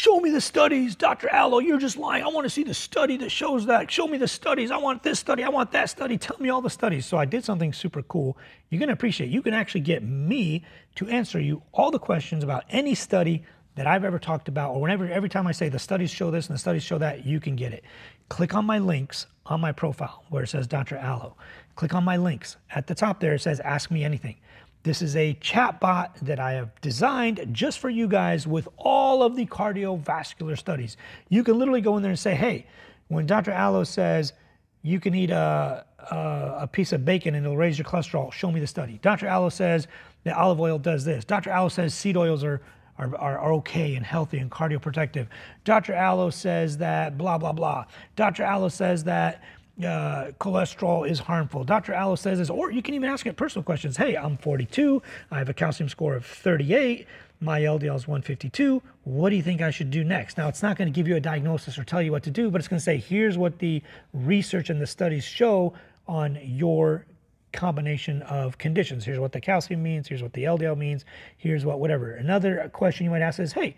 Show me the studies, Dr. Alo. You're just lying. I want to see the study that shows that. Show me the studies. I want this study. I want that study. Tell me all the studies. So I did something super cool. You're going to appreciate. You can actually get me to answer you all the questions about any study that I've ever talked about, or whenever every time I say the studies show this and the studies show that, you can get it. Click on my links on my profile where it says Dr. Alo. Click on my links. At the top there, it says Ask Me Anything. This is a chat bot that I have designed just for you guys with all of the cardiovascular studies. You can literally go in there and say, hey, when Dr. Alo says you can eat a, a, a, piece of bacon and it'll raise your cholesterol, show me the study. Dr. Alo says that olive oil does this. Dr. Alo says seed oils are, are, are, okay and healthy and cardioprotective. Dr. Alo says that blah, blah, blah. Dr. Alo says that uh, cholesterol is harmful. Dr. Alo says this, or you can even ask it personal questions. Hey, I'm 42. I have a calcium score of 38. My LDL is 152. What do you think I should do next? Now, it's not going to give you a diagnosis or tell you what to do, but it's going to say, here's what the research and the studies show on your combination of conditions. Here's what the calcium means. Here's what the LDL means. Here's what whatever. Another question you might ask is, hey,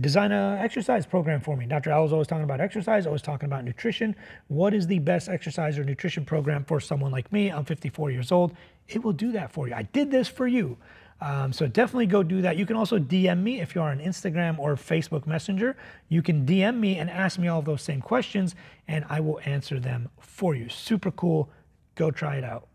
design a exercise program for me. Dr. Al is always talking about exercise, always talking about nutrition. What is the best exercise or nutrition program for someone like me? I'm 54 years old. It will do that for you. I did this for you. Um, so definitely go do that. You can also DM me if you're on Instagram or Facebook Messenger. You can DM me and ask me all those same questions, and I will answer them for you. Super cool. Go try it out.